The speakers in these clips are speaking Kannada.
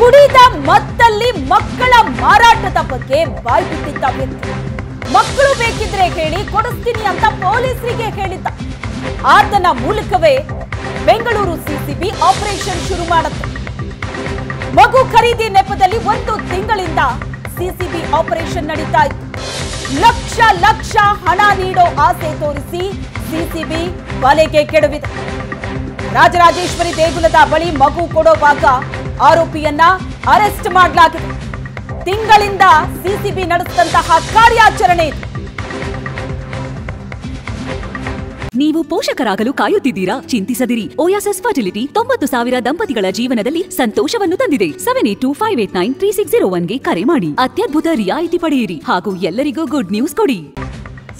ಕುಡಿದ ಮತ್ತಲ್ಲಿ ಮಕ್ಕಳ ಮಾರಾಟದ ಬಗ್ಗೆ ಬಾಯ್ಬಿಟ್ಟಿದ್ದ ವ್ಯಕ್ತಿ. ಮಕ್ಕಳು ಬೇಕಿದ್ರೆ ಹೇಳಿ ಕೊಡಿಸ್ತೀನಿ ಅಂತ ಪೊಲೀಸರಿಗೆ ಹೇಳಿದ್ದ. ಆತನ ಮೂಲಕವೇ ಬೆಂಗಳೂರು ಸಿಸಿಬಿ ಆಪರೇಷನ್ ಶುರು ಮಾಡುತ್ತೆ ಮಗು ಖರೀದಿ ನೆಪದಲ್ಲಿ ಒಂದು ತಿಂಗಳಿಂದ ಸಿಸಿಬಿ ಆಪರೇಷನ್ ನಡೀತಾ ಇತ್ತು. ಲಕ್ಷ ಲಕ್ಷ ಹಣ ನೀಡೋ ಆಸೆ ತೋರಿಸಿ ಸಿಸಿಬಿ ಬಲೆಗೆ ಕೆಡವಿದೆ. ರಾಜರಾಜೇಶ್ವರಿ ದೇಗುಲದ ಬಳಿ ಮಗು ಕೊಡುವಾಗ ಆರೋಪಿಯನ್ನ ಅರೆಸ್ಟ್ ಮಾಡಲಾಗಿದೆ. ತಿಂಗಳಿಂದ ಸಿಸಿಬಿ ನಡೆಸಿದಂತಹ ಕಾರ್ಯಾಚರಣೆ ನೀವು ಪೋಷಕರಾಗಲು ಕಾಯುತ್ತಿದ್ದೀರಾ? ಚಿಂತಿಸದಿರಿ. ಓಯಾಸಸ್ ಫರ್ಟಿಲಿಟಿ ತೊಂಬತ್ತು ಸಾವಿರ ದಂಪತಿಗಳ ಜೀವನದಲ್ಲಿ ಸಂತೋಷವನ್ನು ತಂದಿದೆ. Seven eight two five eight nine three six zero ಒನ್ಗೆ ಕರೆ ಮಾಡಿ. ಅತ್ಯದ್ಭುತ ರಿಯಾಯಿತಿ ಪಡೆಯಿರಿ. ಹಾಗೂ ಎಲ್ಲರಿಗೂ ಗುಡ್ ನ್ಯೂಸ್ ಕೊಡಿ.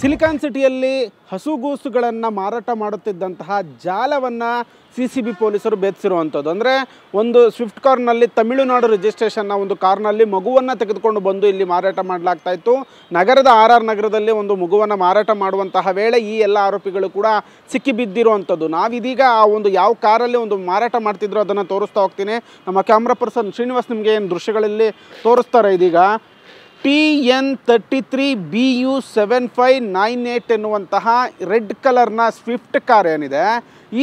ಸಿಲಿಕಾನ್ ಸಿಟಿಯಲ್ಲಿ ಹಸುಗೂಸುಗಳನ್ನು ಮಾರಾಟ ಮಾಡುತ್ತಿದ್ದಂತಹ ಜಾಲವನ್ನು ಸಿ ಸಿ ಬಿ ಪೊಲೀಸರು ಭೇದಿಸಿರುವಂಥದ್ದು ಅಂದರೆ ಒಂದು ಸ್ವಿಫ್ಟ್ ಕಾರ್ನಲ್ಲಿ ತಮಿಳುನಾಡು ರಿಜಿಸ್ಟ್ರೇಷನ್ನ ಒಂದು ಕಾರ್ನಲ್ಲಿ ಮಗುವನ್ನು ತೆಗೆದುಕೊಂಡು ಬಂದು ಇಲ್ಲಿ ಮಾರಾಟ ಮಾಡಲಾಗ್ತಾ ಇತ್ತು. ನಗರದ ಆರ್ ಆರ್ ನಗರದಲ್ಲಿ ಒಂದು ಮಗುವನ್ನು ಮಾರಾಟ ಮಾಡುವಂತಹ ವೇಳೆ ಈ ಎಲ್ಲ ಆರೋಪಿಗಳು ಕೂಡ ಸಿಕ್ಕಿಬಿದ್ದಿರುವಂಥದ್ದು ನಾವಿದೀಗ ಆ ಒಂದು ಯಾವ ಕಾರಲ್ಲಿ ಒಂದು ಮಾರಾಟ ಮಾಡ್ತಿದ್ರು ಅದನ್ನು ತೋರಿಸ್ತಾ ಹೋಗ್ತೀನಿ. ನಮ್ಮ ಕ್ಯಾಮ್ರಾ ಪರ್ಸನ್ ಶ್ರೀನಿವಾಸ್ ನಿಮಗೆ ಏನು ದೃಶ್ಯಗಳಲ್ಲಿ ತೋರಿಸ್ತಾರೆ ಇದೀಗ? T N thirty three B U seven five nine eight ಎನ್ನುವಂತಹ ರೆಡ್ ಕಲರ್ನ ಸ್ವಿಫ್ಟ್ ಕಾರ್ ಏನಿದೆ,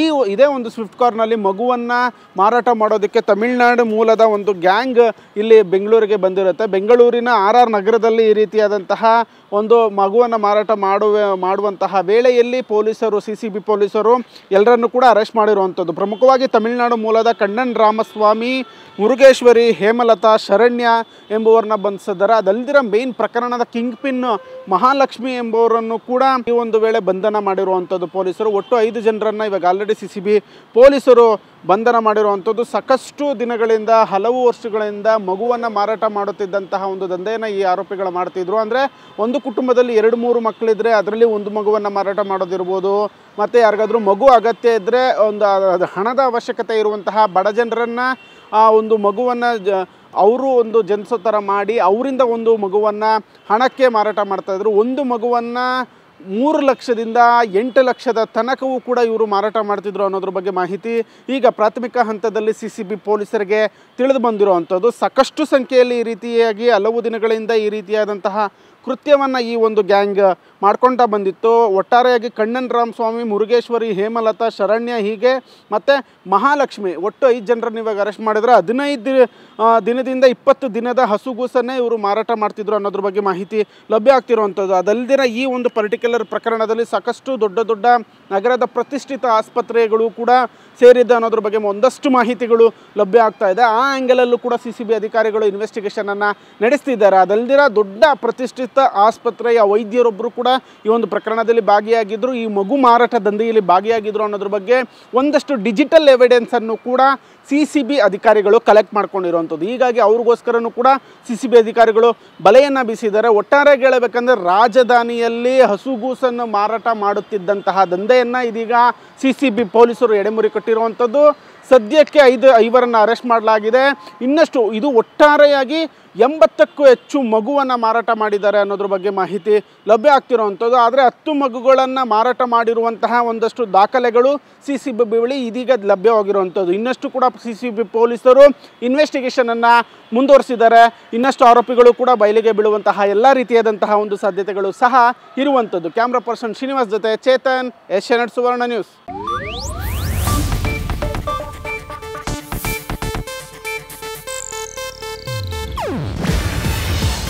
ಈ ಇದೇ ಒಂದು ಸ್ವಿಫ್ಟ್ ಕಾರ್ನಲ್ಲಿ ಮಗುವನ್ನು ಮಾರಾಟ ಮಾಡೋದಕ್ಕೆ ತಮಿಳುನಾಡು ಮೂಲದ ಒಂದು ಗ್ಯಾಂಗ್ ಇಲ್ಲಿ ಬೆಂಗಳೂರಿಗೆ ಬಂದಿರುತ್ತೆ. ಬೆಂಗಳೂರಿನ ಆರ್ ಆರ್ ನಗರದಲ್ಲಿ ಈ ರೀತಿಯಾದಂತಹ ಒಂದು ಮಗುವನ್ನು ಮಾರಾಟ ಮಾಡುವ, ಮಾಡುವಂತಹ ವೇಳೆಯಲ್ಲಿ ಪೊಲೀಸರು ಸಿ ಸಿ ಬಿ ಪೊಲೀಸರು ಎಲ್ಲರನ್ನು ಕೂಡ ಅರೆಸ್ಟ್ ಮಾಡಿರುವಂಥದ್ದು. ಪ್ರಮುಖವಾಗಿ ತಮಿಳುನಾಡು ಮೂಲದ ಕಣ್ಣನ್ ರಾಮಸ್ವಾಮಿ, ಮುರುಗೇಶ್ವರಿ, ಹೇಮಲತಾ, ಶರಣ್ಯ ಎಂಬುವರನ್ನ ಬಂಧಿಸಿದ್ದಾರೆ. ಅದಲ್ದಿರ ಮೇನ್ ಪ್ರಕರಣದ ಕಿಂಗ್ ಪಿನ್ ಮಹಾಲಕ್ಷ್ಮಿ ಎಂಬುವರನ್ನು ಕೂಡ ಈ ಒಂದು ವೇಳೆ ಬಂಧನ ಮಾಡಿರುವಂಥದ್ದು ಪೊಲೀಸರು. ಒಟ್ಟು ಐದು ಜನರನ್ನು ಇವಾಗ ಆಲ್ರೆಡಿ ಸಿ ಸಿ ಬಿ ಪೊಲೀಸರು ಬಂಧನ ಮಾಡಿರುವಂಥದ್ದು. ಸಾಕಷ್ಟು ದಿನಗಳಿಂದ, ಹಲವು ವರ್ಷಗಳಿಂದ ಮಗುವನ್ನು ಮಾರಾಟ ಮಾಡುತ್ತಿದ್ದಂತಹ ಒಂದು ದಂಧೆಯನ್ನು ಈ ಆರೋಪಿಗಳು ಮಾಡ್ತಿದ್ರು. ಅಂದರೆ ಒಂದು ಕುಟುಂಬದಲ್ಲಿ ಎರಡು, ಮೂರು ಮಕ್ಕಳಿದ್ರೆ ಅದರಲ್ಲಿ ಒಂದು ಮಗುವನ್ನು ಮಾರಾಟ ಮಾಡೋದಿರ್ಬೋದು. ಮತ್ತು ಯಾರಿಗಾದರೂ ಮಗು ಅಗತ್ಯ ಇದ್ದರೆ ಒಂದು ಹಣದ ಅವಶ್ಯಕತೆ ಇರುವಂತಹ ಬಡ ಜನರನ್ನು ಆ ಒಂದು ಮಗುವನ್ನು ಅವರು ಒಂದು ಜನಿಸೋ ಥರ ಮಾಡಿ ಅವರಿಂದ ಒಂದು ಮಗುವನ್ನು ಹಣಕ್ಕೆ ಮಾರಾಟ ಮಾಡ್ತಾಯಿದ್ರು ಒಂದು ಮಗುವನ್ನು ಮೂರು ಲಕ್ಷದಿಂದ ಎಂಟು ಲಕ್ಷದ ತನಕವೂ ಕೂಡ ಇವರು ಮಾರಾಟ ಮಾಡ್ತಿದ್ರು ಅನ್ನೋದ್ರ ಬಗ್ಗೆ ಮಾಹಿತಿ ಈಗ ಪ್ರಾಥಮಿಕ ಹಂತದಲ್ಲಿ ಸಿ ಸಿ ಬಿ ಪೊಲೀಸರಿಗೆ ತಿಳಿದು ಬಂದಿರುವಂಥದ್ದು. ಸಾಕಷ್ಟು ಸಂಖ್ಯೆಯಲ್ಲಿ ಈ ರೀತಿಯಾಗಿ ಹಲವು ದಿನಗಳಿಂದ ಈ ರೀತಿಯಾದಂತಹ ಕೃತ್ಯವನ್ನು ಈ ಒಂದು ಗ್ಯಾಂಗ್ ಮಾಡ್ಕೊತಾ ಬಂದಿತ್ತು. ಒಟ್ಟಾರೆಯಾಗಿ ಕಣ್ಣನ್ ರಾಮಸ್ವಾಮಿ, ಮುರುಗೇಶ್ವರಿ, ಹೇಮಲತಾ, ಶರಣ್ಯ ಹೀಗೆ ಮತ್ತು ಮಹಾಲಕ್ಷ್ಮಿ ಒಟ್ಟು ಐದು ಜನರನ್ನು ಇವಾಗ ಅರೆಸ್ಟ್ ಮಾಡಿದ್ರೆ ಹದಿನೈದು ದಿನದಿಂದ ಇಪ್ಪತ್ತು ದಿನದ ಹಸುಗೂಸನ್ನೇ ಇವರು ಮಾರಾಟ ಮಾಡ್ತಿದ್ರು ಅನ್ನೋದ್ರ ಬಗ್ಗೆ ಮಾಹಿತಿ ಲಭ್ಯ ಆಗ್ತಿರುವಂಥದ್ದು. ಅದಲ್ದಿರ ಈ ಒಂದು ಪರ್ಟಿಕ್ಯುಲರ್ ಪ್ರಕರಣದಲ್ಲಿ ಸಾಕಷ್ಟು ದೊಡ್ಡ ದೊಡ್ಡ ನಗರದ ಪ್ರತಿಷ್ಠಿತ ಆಸ್ಪತ್ರೆಗಳು ಕೂಡ ಸೇರಿದ್ದ ಅನ್ನೋದ್ರ ಬಗ್ಗೆ ಒಂದಷ್ಟು ಮಾಹಿತಿಗಳು ಲಭ್ಯ ಆಗ್ತಾ ಇದೆ. ಆ ಆ್ಯಂಗಲಲ್ಲೂ ಕೂಡ ಸಿ ಸಿ ಬಿ ಅಧಿಕಾರಿಗಳು ಇನ್ವೆಸ್ಟಿಗೇಷನನ್ನು ನಡೆಸ್ತಿದ್ದಾರೆ. ಅದಲ್ದಿರ ದೊಡ್ಡ ಪ್ರತಿಷ್ಠಿತ ಆಸ್ಪತ್ರೆಯ ವೈದ್ಯರೊಬ್ಬರು ಕೂಡ ಈ ಒಂದು ಪ್ರಕರಣದಲ್ಲಿ ಭಾಗಿಯಾಗಿದ್ದರು ಈ ಮಗು ಮಾರಾಟ ದಂಧೆಯಲ್ಲಿ ಭಾಗಿಯಾಗಿದ್ದರು ಅನ್ನೋದ್ರ ಬಗ್ಗೆ ಒಂದಷ್ಟು ಡಿಜಿಟಲ್ ಎವಿಡೆನ್ಸನ್ನು ಕೂಡ ಸಿ ಸಿ ಬಿ ಅಧಿಕಾರಿಗಳು ಕಲೆಕ್ಟ್ ಮಾಡ್ಕೊಂಡಿರುವಂಥದ್ದು. ಹೀಗಾಗಿ ಅವ್ರಿಗೋಸ್ಕರನೂ ಕೂಡ ಸಿ ಸಿ ಬಿ ಅಧಿಕಾರಿಗಳು ಬಲೆಯನ್ನು ಬೀಸಿದ್ದಾರೆ. ಒಟ್ಟಾರೆ ಹೇಳಬೇಕಂದ್ರೆ ರಾಜಧಾನಿಯಲ್ಲಿ ಹಸುಗೂಸನ್ನು ಮಾರಾಟ ಮಾಡುತ್ತಿದ್ದಂತಹ ದಂಧೆಯನ್ನು ಇದೀಗ ಸಿ ಸಿ ಬಿ ಪೊಲೀಸರು ಎಡೆಮುರಿ ಕಟ್ಟಿರುವಂಥದ್ದು. ಸದ್ಯಕ್ಕೆ ಐದು, ಐವರನ್ನು ಅರೆಸ್ಟ್ ಮಾಡಲಾಗಿದೆ. ಇನ್ನಷ್ಟು ಇದು ಒಟ್ಟಾರೆಯಾಗಿ ಎಂಬತ್ತಕ್ಕೂ ಹೆಚ್ಚು ಮಗುವನ್ನು ಮಾರಾಟ ಮಾಡಿದ್ದಾರೆ ಅನ್ನೋದ್ರ ಬಗ್ಗೆ ಮಾಹಿತಿ ಲಭ್ಯ ಆಗ್ತಿರುವಂಥದ್ದು. ಆದರೆ ಹತ್ತು ಮಗುಗಳನ್ನು ಮಾರಾಟ ಮಾಡಿರುವಂತಹ ಒಂದಷ್ಟು ದಾಖಲೆಗಳು ಸಿ ಸಿ ಬಿ ಬಳಿ ಇದೀಗ ಲಭ್ಯವಾಗಿರುವಂಥದ್ದು. ಇನ್ನಷ್ಟು ಕೂಡ ಸಿ ಸಿ ಬಿ ಪೊಲೀಸರು ಇನ್ವೆಸ್ಟಿಗೇಷನನ್ನು ಮುಂದುವರಿಸಿದ್ದಾರೆ. ಇನ್ನಷ್ಟು ಆರೋಪಿಗಳು ಕೂಡ ಬಯಲಿಗೆ ಬೀಳುವಂತಹ ಎಲ್ಲ ರೀತಿಯಾದಂತಹ ಒಂದು ಸಾಧ್ಯತೆಗಳು ಸಹ ಇರುವಂಥದ್ದು. ಕ್ಯಾಮ್ರಾ ಪರ್ಸನ್ ಶ್ರೀನಿವಾಸ್ ಜೊತೆ ಚೇತನ್ ಏಷ್ಯಾನೆಟ್ ಸುವರ್ಣ ನ್ಯೂಸ್.